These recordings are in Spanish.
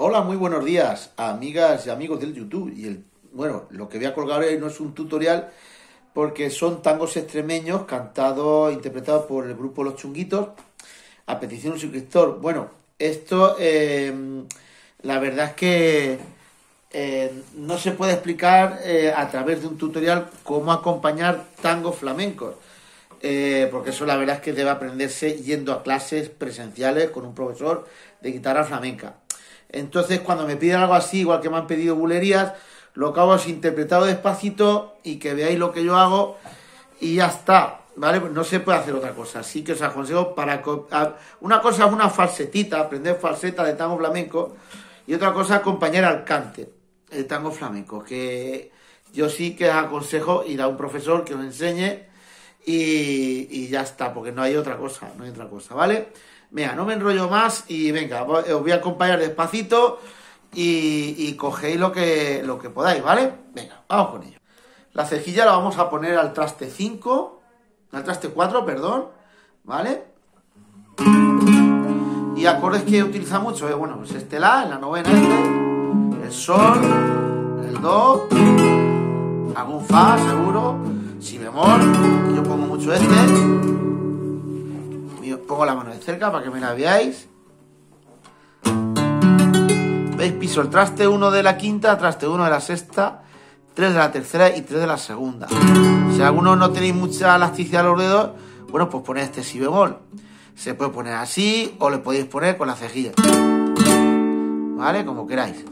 Hola, muy buenos días, amigas y amigos del YouTube. Y el, bueno, lo que voy a colgar hoy no es un tutorial porque son tangos extremeños cantados, interpretados por el grupo Los Chunguitos, a petición de un suscriptor. Bueno, esto, eh, la verdad es que eh, no se puede explicar eh, a través de un tutorial cómo acompañar tangos flamencos. porque eso la verdad es que debe aprenderse yendo a clases presenciales con un profesor de guitarra flamenca. Entonces, cuando me piden algo así, igual que me han pedido bulerías, lo que hago es interpretado despacito y que veáis lo que yo hago y ya está, ¿vale? Pues no se puede hacer otra cosa. Así que os aconsejo para... Una cosa es una falsetita, aprender falseta de tango flamenco, y otra cosa acompañar al cante, el tango flamenco, que yo sí que os aconsejo ir a un profesor que os enseñe y, y ya está, porque no hay otra cosa, no hay otra cosa, ¿vale? Venga, no me enrollo más y venga, os voy a acompañar despacito y, cogéis lo que, lo que podáis, ¿vale? Venga, vamos con ello. La cejilla la vamos a poner al traste 5, al traste 4, perdón, ¿vale? Y acordes que utiliza mucho, eh, bueno, pues este La, la novena el Sol, el Do, algún Fa, seguro, Si bemol, yo pongo mucho este, pongo la mano de cerca para que me la veáis. ¿Veis? Piso el traste 1 de la quinta, traste 1 de la sexta, 3 de la tercera y 3 de la segunda. Si alguno no tenéis mucha elasticidad a los dedos, bueno, pues poned este si bemol. Se puede poner así o le podéis poner con la cejilla. ¿Vale? Como queráis.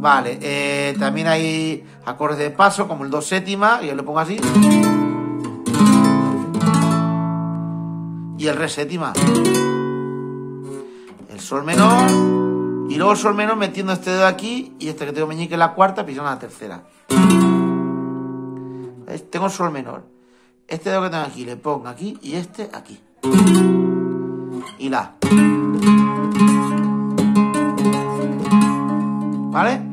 Vale, eh, también hay acordes de paso como el do séptima, y yo le pongo así. y el re séptima. El sol menor y luego el sol menor metiendo este dedo aquí y este que tengo meñique en la cuarta pisando la tercera. Tengo el sol menor. Este dedo que tengo aquí le pongo aquí y este aquí. Y la. ¿Vale?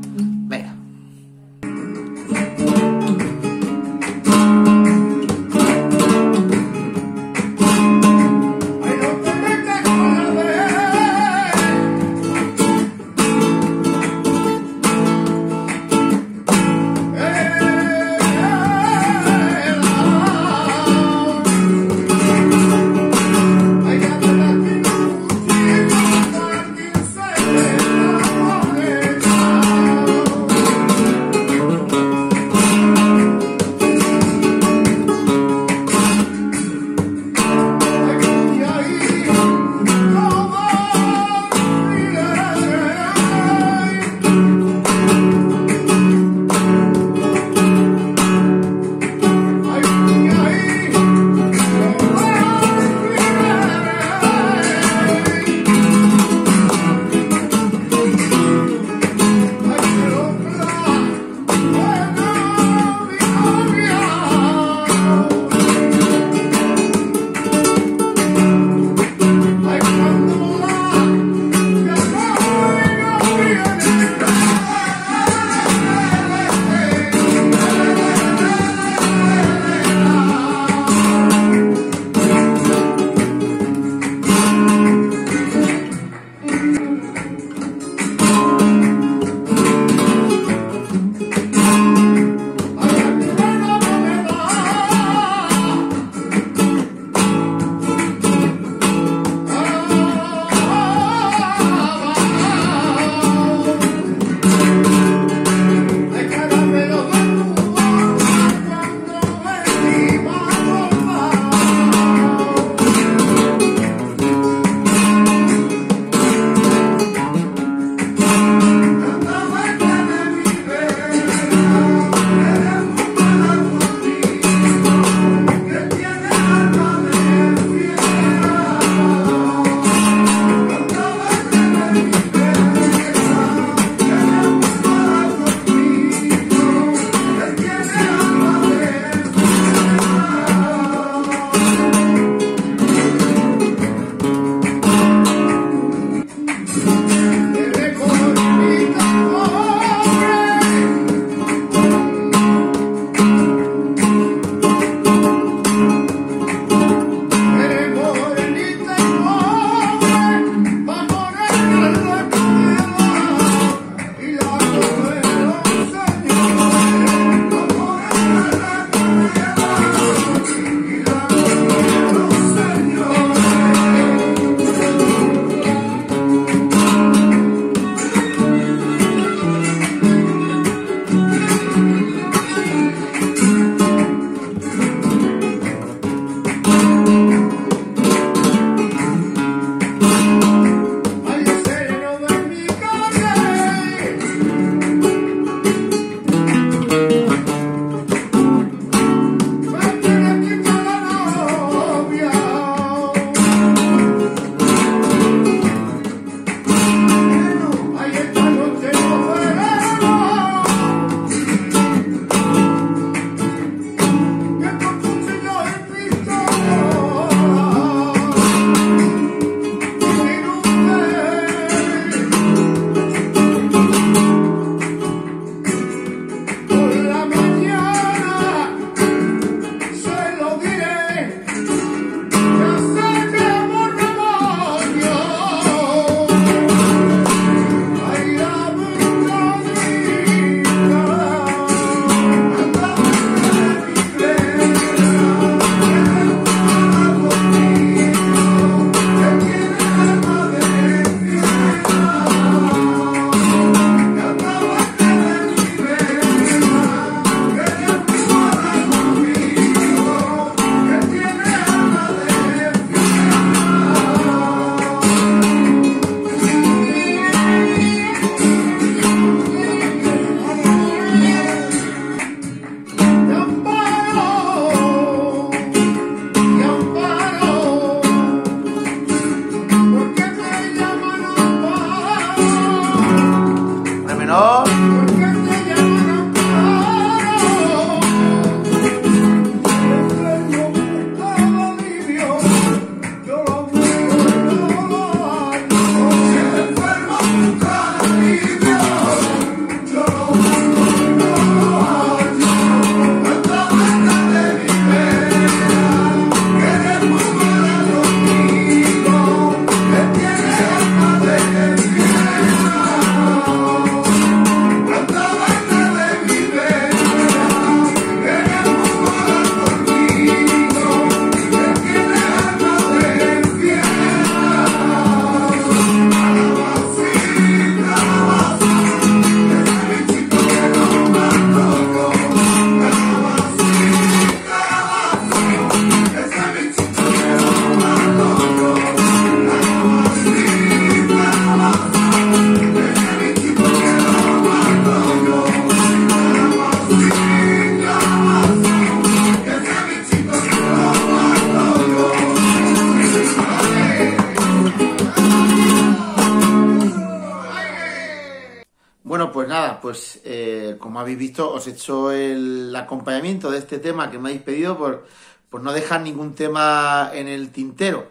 Pues eh, como habéis visto, os he hecho el acompañamiento de este tema que me habéis pedido por, por no dejar ningún tema en el tintero.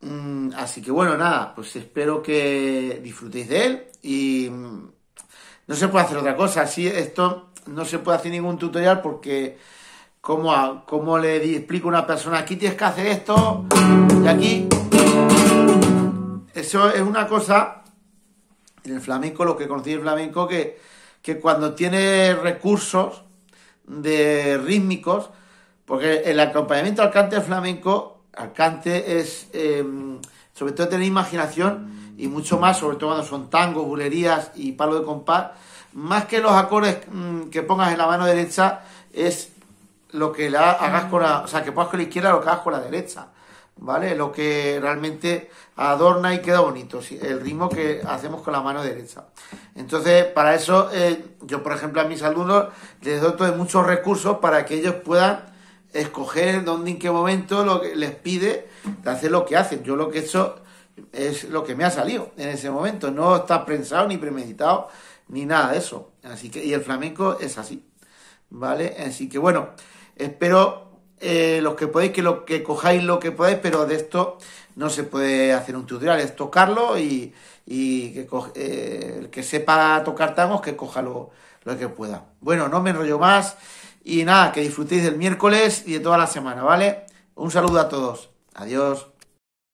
Mm, así que bueno, nada, pues espero que disfrutéis de él y mm, no se puede hacer otra cosa. Así, esto no se puede hacer ningún tutorial porque como, como le explico a una persona, aquí tienes que hacer esto y aquí. Eso es una cosa en el flamenco, lo que conocí el flamenco, que, que cuando tiene recursos de rítmicos, porque el acompañamiento al cante flamenco, al cante es em, sobre todo tener imaginación y mucho más, sobre todo cuando son tangos, bulerías y palo de compás, más que los acordes mm, que pongas en la mano derecha, es lo que la hagas con la, o sea, que pongas con la izquierda lo que hagas con la derecha, ¿vale? Lo que realmente adorna y queda bonito, el ritmo que hacemos con la mano derecha. Entonces, para eso, eh, yo, por ejemplo, a mis alumnos les doy muchos recursos para que ellos puedan escoger dónde, en qué momento lo que les pide de hacer lo que hacen. Yo lo que he hecho es lo que me ha salido en ese momento, no está pensado ni premeditado ni nada de eso. Así que, y el flamenco es así, ¿vale? Así que bueno, espero eh, los que podéis que lo que cojáis lo que podéis, pero de esto no se puede hacer un tutorial, es tocarlo y, que eh, el que sepa tocar tangos que coja lo, lo que pueda. Bueno, no me enrollo más y nada, que disfrutéis del miércoles y de toda la semana, ¿vale? Un saludo a todos. Adiós.